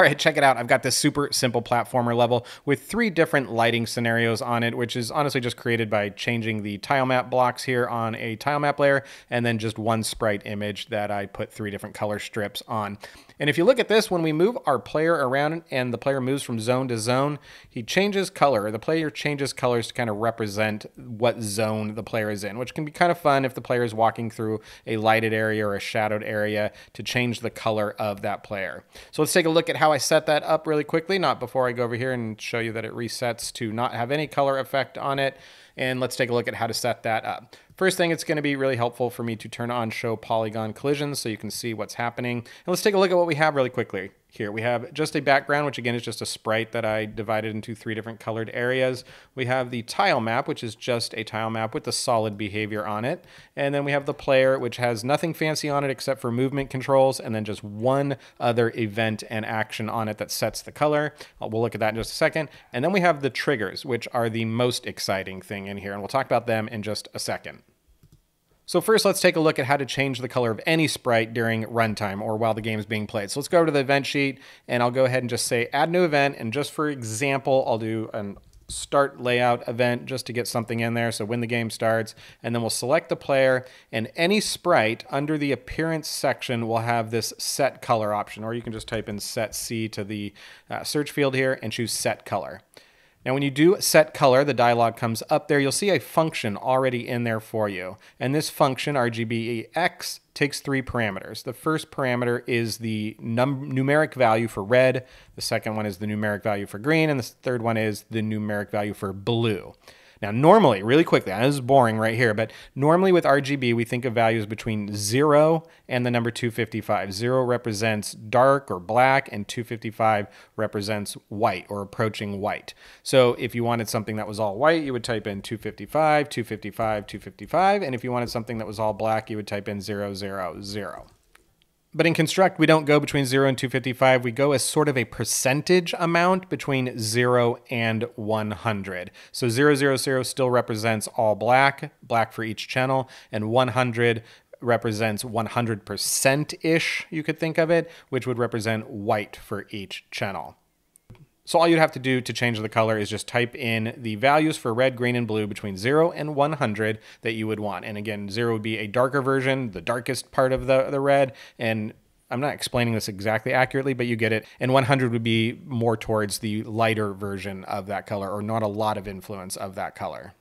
All right, check it out. I've got this super simple platformer level with three different lighting scenarios on it, which is honestly just created by changing the tile map blocks here on a tile map layer, and then just one sprite image that I put three different color strips on. And if you look at this, when we move our player around and the player moves from zone to zone, he changes color. The player changes colors to kind of represent what zone the player is in, which can be kind of fun if the player is walking through a lighted area or a shadowed area to change the color of that player. So let's take a look at how I set that up really quickly, not before I go over here and show you that it resets to not have any color effect on it. And let's take a look at how to set that up. First thing, it's going to be really helpful for me to turn on show polygon collisions so you can see what's happening. And let's take a look at what we have really quickly here. We have just a background, which again is just a sprite that I divided into three different colored areas. We have the tile map, which is just a tile map with the solid behavior on it. And then we have the player, which has nothing fancy on it except for movement controls, and then just one other event and action on it that sets the color. Uh, we'll look at that in just a second. And then we have the triggers, which are the most exciting thing in here, and we'll talk about them in just a second. So first, let's take a look at how to change the color of any sprite during runtime or while the game is being played. So let's go over to the event sheet and I'll go ahead and just say add new event. And just for example, I'll do an start layout event just to get something in there. So when the game starts, and then we'll select the player and any sprite under the appearance section will have this set color option, or you can just type in set C to the uh, search field here and choose set color. Now when you do set color, the dialog comes up there. You'll see a function already in there for you. And this function, rgbEx, takes three parameters. The first parameter is the numeric value for red. The second one is the numeric value for green. And the third one is the numeric value for blue. Now, normally, really quickly, this is boring right here, but normally with RGB, we think of values between 0 and the number 255. 0 represents dark or black, and 255 represents white or approaching white. So if you wanted something that was all white, you would type in 255, 255, 255, and if you wanted something that was all black, you would type in 000. But in construct, we don't go between 0 and 255. We go as sort of a percentage amount between 0 and 100. So 000 still represents all black, black for each channel, and 100 represents 100%-ish, you could think of it, which would represent white for each channel. So all you'd have to do to change the color is just type in the values for red, green, and blue between 0 and 100 that you would want. And again, 0 would be a darker version, the darkest part of the, the red, and I'm not explaining this exactly accurately, but you get it. And 100 would be more towards the lighter version of that color or not a lot of influence of that color.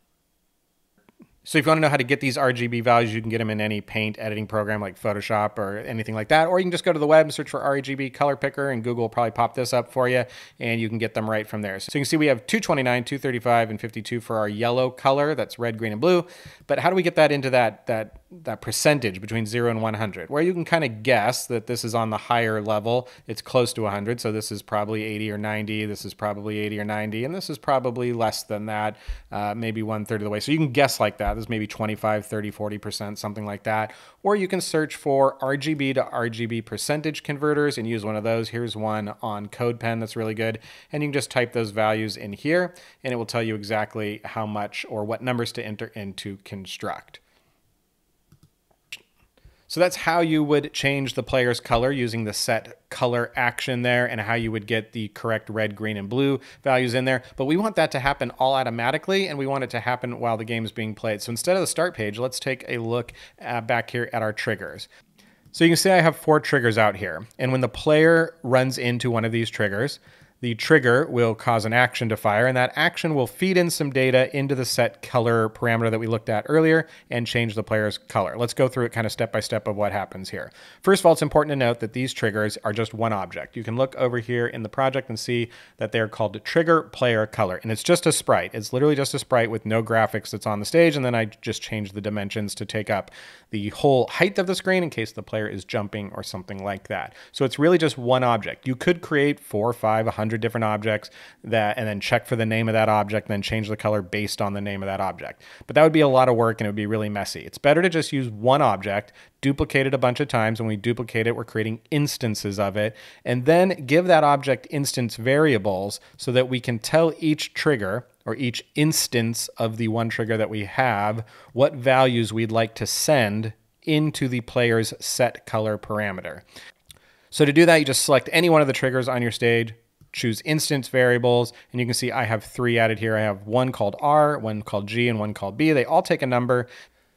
So if you want to know how to get these RGB values, you can get them in any paint editing program like Photoshop or anything like that. Or you can just go to the web and search for RGB color picker and Google will probably pop this up for you and you can get them right from there. So you can see we have 229, 235, and 52 for our yellow color. That's red, green, and blue. But how do we get that into that, that that percentage between 0 and 100, where you can kind of guess that this is on the higher level. It's close to 100, so this is probably 80 or 90, this is probably 80 or 90, and this is probably less than that, uh, maybe one third of the way. So you can guess like that. This is maybe 25, 30, 40%, something like that. Or you can search for RGB to RGB percentage converters and use one of those. Here's one on CodePen that's really good. And you can just type those values in here, and it will tell you exactly how much or what numbers to enter into construct. So that's how you would change the player's color using the set color action there and how you would get the correct red, green, and blue values in there. But we want that to happen all automatically and we want it to happen while the game is being played. So instead of the start page, let's take a look uh, back here at our triggers. So you can see I have four triggers out here. And when the player runs into one of these triggers, the trigger will cause an action to fire, and that action will feed in some data into the set color parameter that we looked at earlier and change the player's color. Let's go through it kind of step by step of what happens here. First of all, it's important to note that these triggers are just one object. You can look over here in the project and see that they're called trigger player color, and it's just a sprite. It's literally just a sprite with no graphics that's on the stage, and then I just change the dimensions to take up the whole height of the screen in case the player is jumping or something like that. So it's really just one object. You could create four, five, a hundred different objects that, and then check for the name of that object, and then change the color based on the name of that object. But that would be a lot of work and it would be really messy. It's better to just use one object, duplicate it a bunch of times. When we duplicate it, we're creating instances of it, and then give that object instance variables so that we can tell each trigger or each instance of the one trigger that we have, what values we'd like to send into the player's set color parameter. So to do that, you just select any one of the triggers on your stage, choose instance variables, and you can see I have three added here. I have one called R, one called G, and one called B. They all take a number.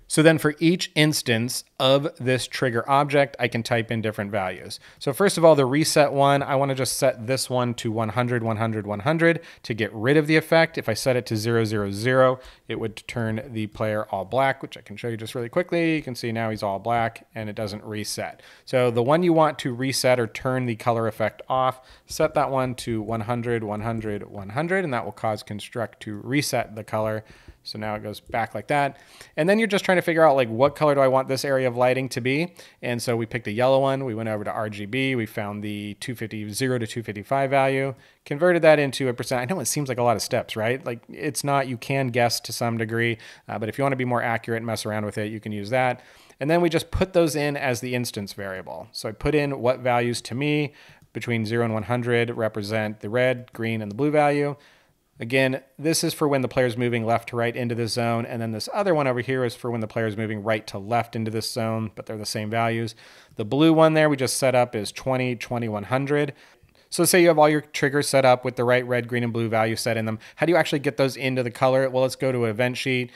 So then for each instance of this trigger object, I can type in different values. So first of all, the reset one, I wanna just set this one to 100, 100, 100 to get rid of the effect. If I set it to 000, 0, it would turn the player all black, which I can show you just really quickly. You can see now he's all black and it doesn't reset. So the one you want to reset or turn the color effect off, set that one to 100, 100, 100, and that will cause Construct to reset the color. So now it goes back like that. And then you're just trying to figure out like what color do I want this area of lighting to be? And so we picked a yellow one. We went over to RGB. We found the 250, 0 to 255 value, converted that into a percent. I know it seems like a lot of steps, right? Like it's not, you can guess to some degree, uh, but if you want to be more accurate and mess around with it, you can use that. And then we just put those in as the instance variable. So I put in what values to me between 0 and 100 represent the red, green, and the blue value. Again, this is for when the player is moving left to right into this zone, and then this other one over here is for when the player is moving right to left into this zone, but they're the same values. The blue one there we just set up is 20, 20, 100. So say you have all your triggers set up with the right red, green, and blue value set in them. How do you actually get those into the color? Well, let's go to event sheet.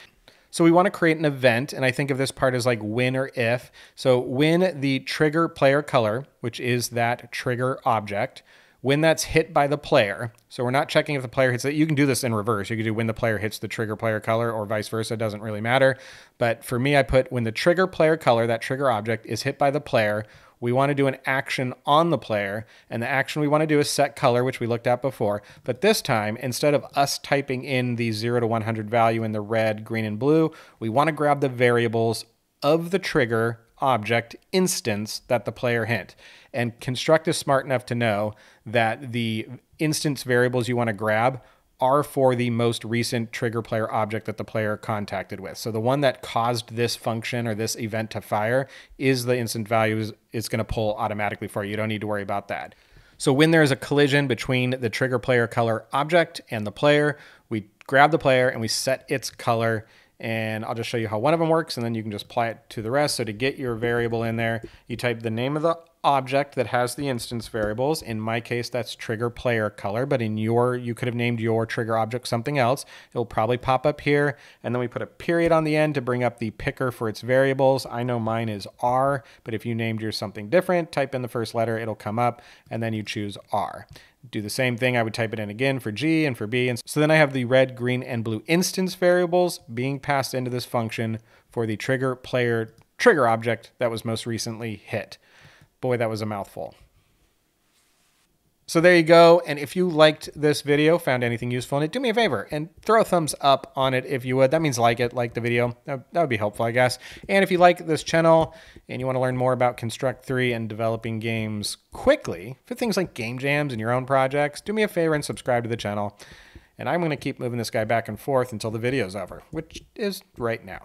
So we want to create an event, and I think of this part as like when or if. So when the trigger player color, which is that trigger object, when that's hit by the player. So we're not checking if the player hits it. You can do this in reverse. You can do when the player hits the trigger player color or vice versa. It doesn't really matter. But for me, I put when the trigger player color, that trigger object, is hit by the player, we want to do an action on the player. And the action we want to do is set color, which we looked at before. But this time, instead of us typing in the 0 to 100 value in the red, green, and blue, we want to grab the variables of the trigger object instance that the player hit. And Construct is smart enough to know that the instance variables you want to grab are for the most recent trigger player object that the player contacted with. So the one that caused this function or this event to fire is the instant value it's going to pull automatically for you. You don't need to worry about that. So when there is a collision between the trigger player color object and the player, we grab the player and we set its color and I'll just show you how one of them works and then you can just apply it to the rest. So to get your variable in there, you type the name of the object that has the instance variables. In my case, that's trigger player color, but in your, you could have named your trigger object something else. It'll probably pop up here. And then we put a period on the end to bring up the picker for its variables. I know mine is R, but if you named yours something different, type in the first letter, it'll come up, and then you choose R do the same thing. I would type it in again for G and for B. And so then I have the red, green, and blue instance variables being passed into this function for the trigger player trigger object that was most recently hit. Boy, that was a mouthful. So there you go. And if you liked this video, found anything useful in it, do me a favor and throw a thumbs up on it if you would. That means like it, like the video. That, would be helpful, I guess. And if you like this channel and you want to learn more about Construct 3 and developing games quickly for things like game jams and your own projects, do me a favor and subscribe to the channel. And I'm going to keep moving this guy back and forth until the video's over, which is right now.